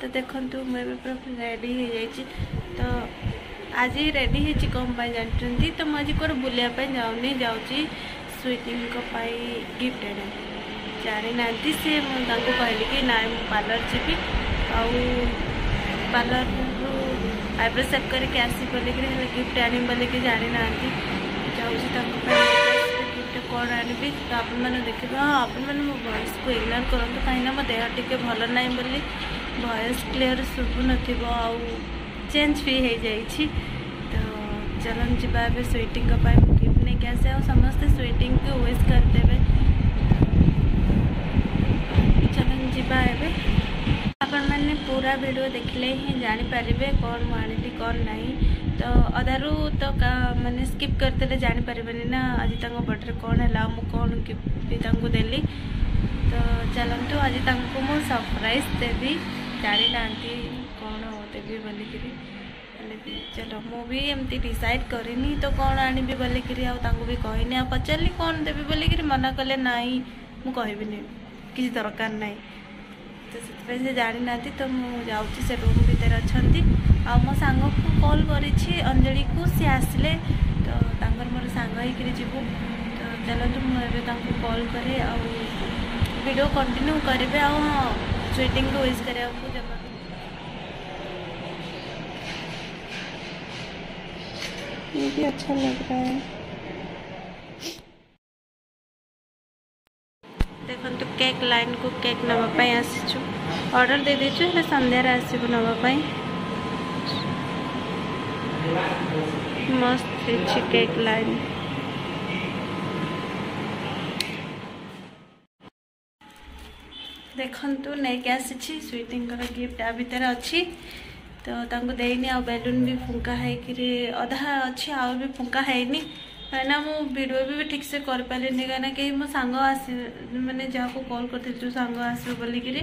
तो देखु मुझे पूरा रेडी तो आज रेडी कम पाई जानते तो मुझे कौन बुलाई जाऊनी जाऊटिंग गिफ्ट आने जानी ना सी मुझे कहली कि ना पार्लर जी आलर रु आईब्रो सेव कर गिफ्ट आनी बोल कि जानी ना जा कौन तो आप देखिए हाँ आप भयस को इग्नोर करूँ कहीं मो देह टे भल ना बोली भयस क्लीअर शुभुन आेज भी हो जाए तो चलन जावा स्वीटी गिफ्ट नहीं क्या आ समस्ते स्वीटी को वेस्ट करदे चलन जावा पूरा भिड देखने ही जापारे कौन मुझे कौन नहीं तो अदारू तो मैंने स्कीप करदे जापरबे ना आज तक बर्थडे कौन है मुझे कौन गिफ्ट भी देली तो चलतु आज तक तुम सरप्राइज देवी जाणिना कौन देवी बोल कर चलो मुझे एमती डिसाइड करनी तो कौन आनी बोल कर पचारि कौन देवी बोल मना कले ना मुझे किसी दरकार ना तो, तो से, से जाणिना तो मुझे से रूम भितर अच्छा मो सांग कल कर अंजलि को सी आसले तो मोर सांगी तो चलो मुझे कल कैसे आ कंटिन्यू करें हाँ स्वेटिंग तो इस करें आपको जब ये भी अच्छा लग रहा है देखो तो केक लाइन को केक नवापाई आसीचु अर्डर दे देचु हेले संध्यारे आसीबु नवापाई मस्त हेछि केक लाइन देखु नहीं आसी स्वीटी गिफ्ट या भितर अच्छी तो देनी आ भी फुंका है अधा अच्छे आ फुंका है कहीं ना मुझे भी ठीक से कर पारे कहीं ना कहीं मो सांग आस मैंने जहाँ को कल कर सांग आस बोलिकी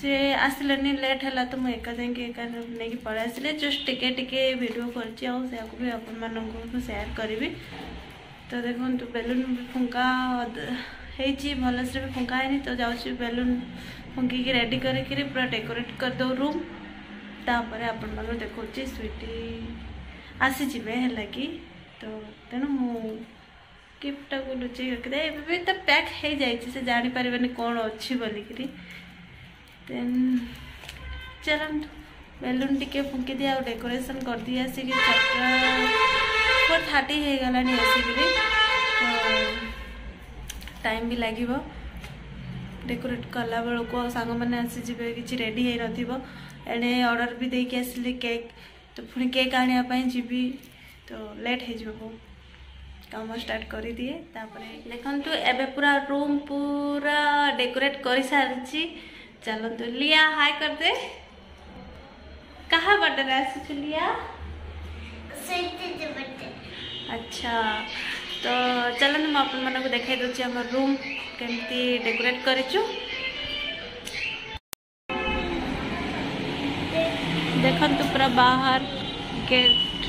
से आसलानी लेट है तो मुझे एका जाए एका नहीं पलैसले जस्ट टिके टिके भिड कर भी आपण सेयार करी तो देखो बेलून फुंका भलसे फुंका है तो जाऊँ बेलून फुंकी रेडी करा डेकोरेट करदे रूम तापर आप देखा स्वीटी आसीजे है कि तो तेणु मु गिफ्ट को लुचे रखे एवं तो पैक हो जाए से जापर कौन अच्छी बोल कर चलत बेलून टिके फुंकी दिए डेकोरेसन कर दी आसिक चार हो गला आसिक टाइम भी लगे डेकोरेट कला बेलू सांग मैंने आसीजे कि रेडी हो न एणे अर्डर भी देकी आसिले केक् तो पुणी केक् आने जी तो लेट हो কাম স্টার্ট করে দিয়ে তারপরে দেখন্তু এবে পুরা রুম পুরা ডেকোরেট করে সারিছি চলন্তু লিয়া হাই করতে কাহা বার্থডে আসিছ লিয়া আচ্ছা ତ ଚାଲନ୍ତୁ ମୁଁ ଆପଣମାନଙ୍କୁ ଦେଖାଇ ଦେଉଛି ଆମ ରୁମ୍ କେମିତି ଡେକୋରେଟ୍ କରିଛୁ ଦେଖନ୍ତୁ ପୁରା ବାହାର ଗେଟ୍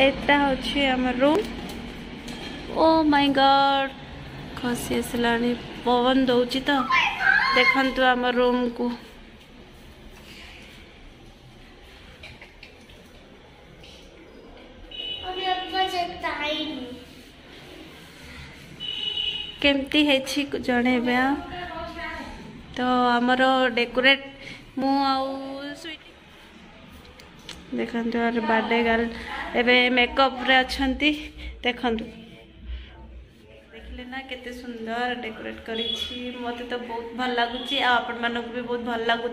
ଏଇଟା ହେଉଛି ଆମ ରୁମ୍ ଓ ମାଇ ଗଡ଼ ଖସି ଆସିଲାଣି ପବନ ଦେଉଛି ତ ଦେଖନ୍ତୁ ଆମ ରୁମ୍କୁ केमती है जनवा तो आमर डेकोरेट मु देखु आर बर्थडे एवं मेकअप अच्छा देखु देखिले ना के सुंदर डेकोरेट कर तो बहुत भल लगुच भी बहुत भल लगु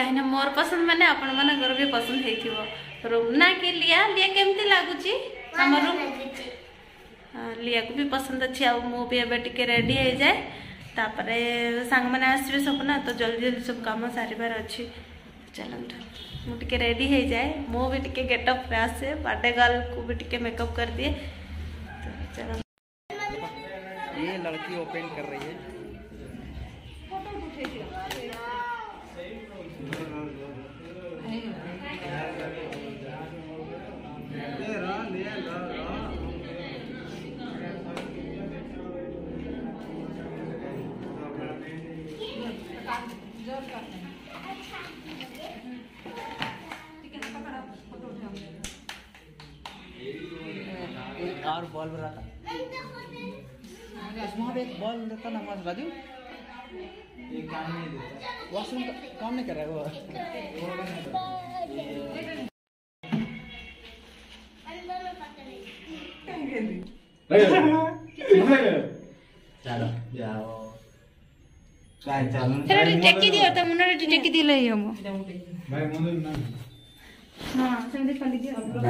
कहीं मोर पसंद मैंने आपण मानक भी पसंद हो रूम कि लिया लिया केमती लगुच हाँ, लिया को भी पसंद अच्छे मुझे टी रेडी जाए तापर सांग मैंने आसवे सब ना तो जल्दी जल्दी सब कम सारे चलत मुझे रेडी जाए मुझे गेटअप आसे बार्थडे गर्ल को भी टे मेकअप कर दिए तो चल ये लड़की ओपन कर रही है और बल्ब था वहाँ पे एक बल्ब रखा ना मत बाजू वॉशरूम का काम नहीं कर रहा है वो चलो जाओ चलो चलो चलो चलो चलो चलो चलो चलो चलो चलो चलो हां संदीप पंडित जी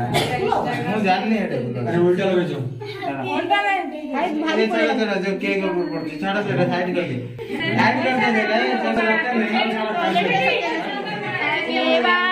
জানি এটা আরে উল্টা লাগাইছো উল্টা ভাই ভাই চলে তো রাজো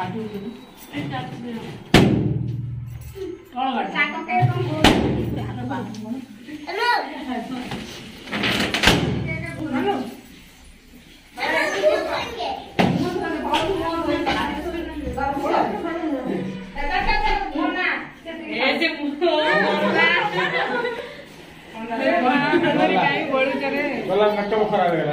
পাঠিয়ে দিল গলা নাটক খারাপ হয়ে গেল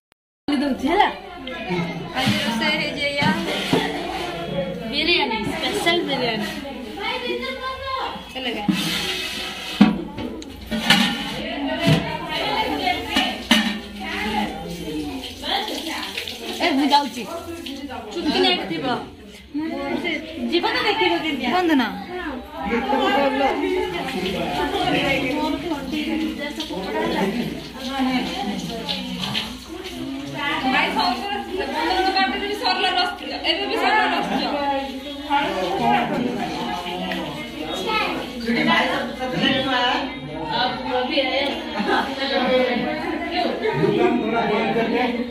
ರುಚಿ ಚುಟ್ಕಿನೇ ಹಾಕ್ತೀವ ಜೀವನ ಬಂದನ Thank you.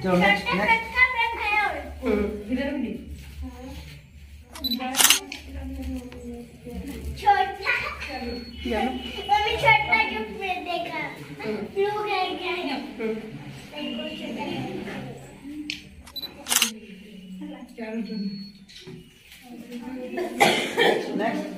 So next, next. Yeah. Mummy, shut my book, my dekha. Blue guy, guy. Like, go shut my next.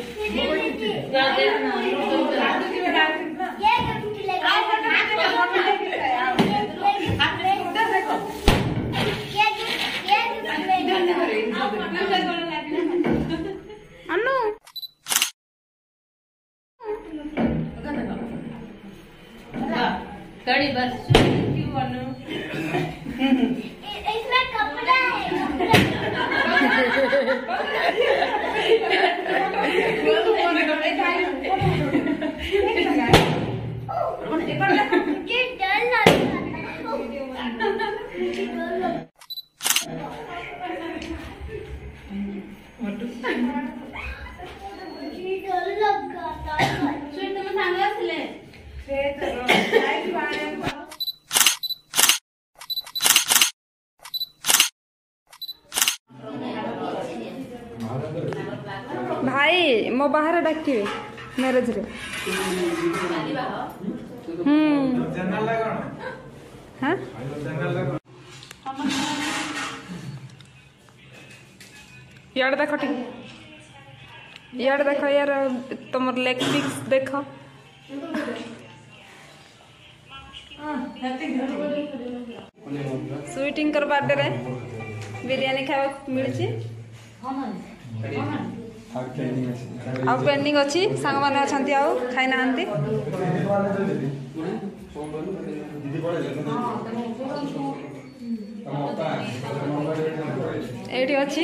ये देखना ये भाई मो बाहर डाक मेरेज रे याड़ देख याड़ देख यार तुम लेकिन देख स्वीटिंग कर बाटे बिरीयी खावा मिल्च ଆଉ ଟ୍ରେନିଂ ଅଛି ସାଙ୍ଗମାନେ ଅଛନ୍ତି ଆଉ ଖାଇନାହାନ୍ତି ଏଇଠି ଅଛି